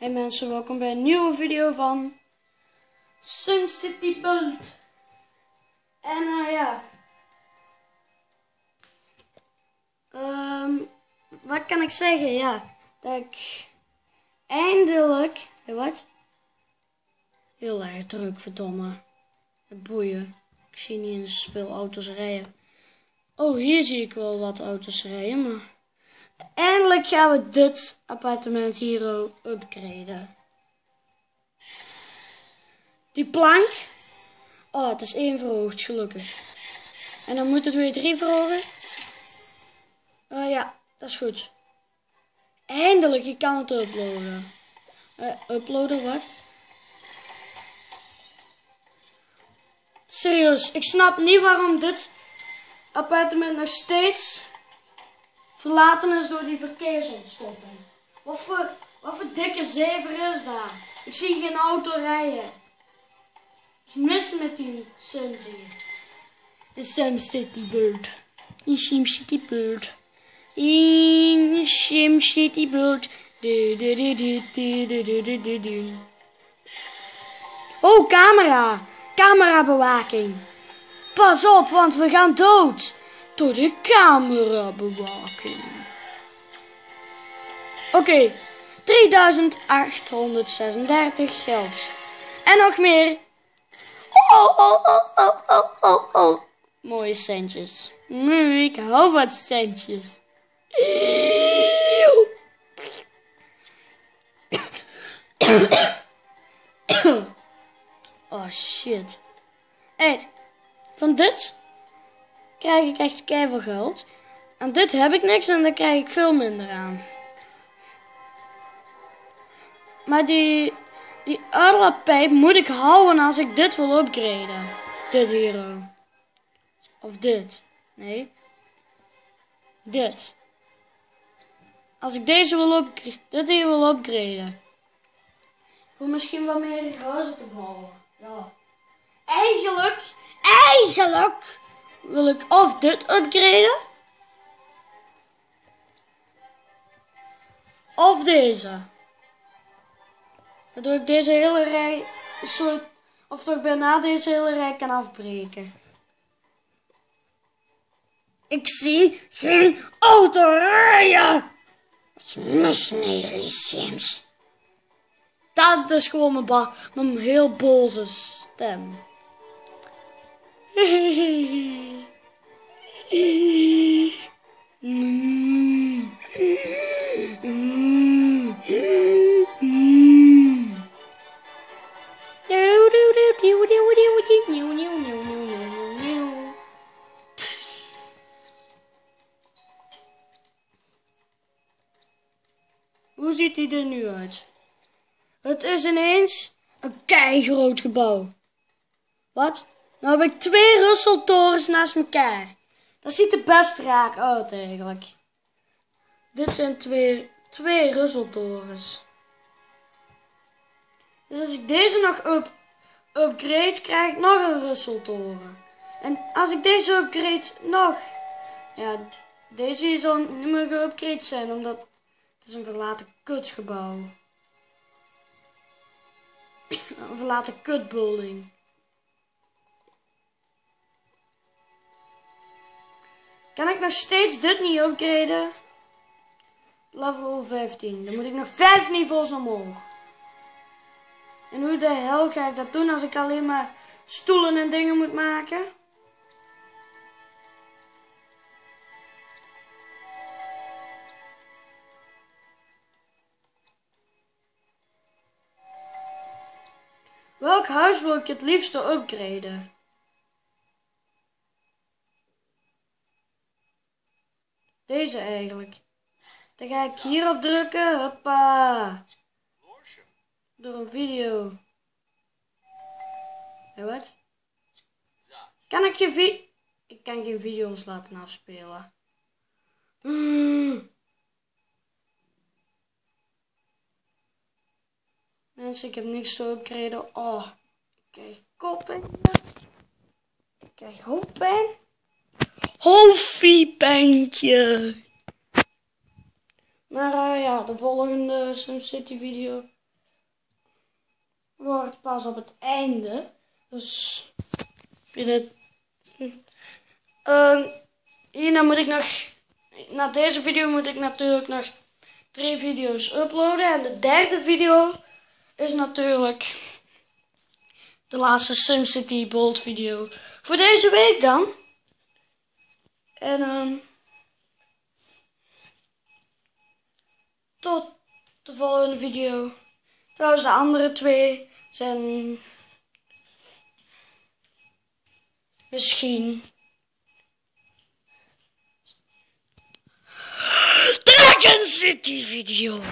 Hey mensen, welkom bij een nieuwe video van Sun City Build. En uh, ja. Um, wat kan ik zeggen? Ja, dat ik eindelijk... Hey, wat? Heel erg druk, verdomme. Het boeien. Ik zie niet eens veel auto's rijden. Oh, hier zie ik wel wat auto's rijden, maar... Eindelijk gaan we dit appartement hier upgraden. Die plank. Oh, het is één verhoogd, gelukkig. En dan moet het weer drie verhogen. Uh, ja, dat is goed. Eindelijk, ik kan het uploaden. Uh, uploaden, wat? Serieus, ik snap niet waarom dit appartement nog steeds verlaten is door die verkeersontstopping. Wat voor, wat voor dikke zever is daar? Ik zie geen auto rijden. Wat mis met die Sims hier? De Sim City Bird. Die Sim City Bird. In Sim City Bird. Oh, camera. Camerabewaking. Pas op, want we gaan dood door de camerabewaking. Oké, okay, 3836 geld. En nog meer. Mooie centjes. Mm, ik hou van centjes. Oh shit. Ed, van dit krijg ik echt keihard geld. En dit heb ik niks en daar krijg ik veel minder aan. Maar die, die pijp moet ik houden als ik dit wil upgraden. Dit hier. Of dit. Nee. Dit. Als ik deze wil upgraden, dit hier wil upgraden. Voor misschien wat meer huizen te bouwen. Ja. Eigenlijk, eigenlijk wil ik of dit upgraden. Of deze. Waardoor ik deze hele rij soort, of toch bijna deze hele rij kan afbreken. Ik zie geen auto rijden. Wat mis mee, Sims? Dat is gewoon mijn, mijn heel boze stem. Hoe ziet hij er nu uit? Het is ineens een keigroot gebouw. Wat? Nou heb ik twee Russeltorens naast elkaar. Dat ziet er best raar uit eigenlijk. Dit zijn twee, twee Russeltorens. Dus als ik deze nog up, upgrade, krijg ik nog een Russeltoren. En als ik deze upgrade nog... Ja, deze zal niet meer geupgrade zijn, omdat het is een verlaten kutgebouw. een verlaten kutbuilding. Kan ik nog steeds dit niet upgraden? Level 15. Dan moet ik nog 5 niveaus omhoog. En hoe de hel ga ik dat doen als ik alleen maar stoelen en dingen moet maken? Welk huis wil ik het liefste upgraden? Deze eigenlijk. Dan ga ik hierop drukken. Hoppa. Door een video. Hé, wat? Kan ik geen video... Ik kan geen video's laten afspelen. Mensen, ik heb niks te upgraden. Oh, ik krijg koppijn. Ik krijg hoofdpijn hoofdpijntje. Maar uh, ja, de volgende SimCity video wordt pas op het einde. Dus je het. Uh, hierna moet ik nog. Na deze video moet ik natuurlijk nog drie video's uploaden. En de derde video is natuurlijk de laatste SimCity Bold video. Voor deze week dan. En um, tot de volgende video. Trouwens, de andere twee zijn misschien Dragon City video.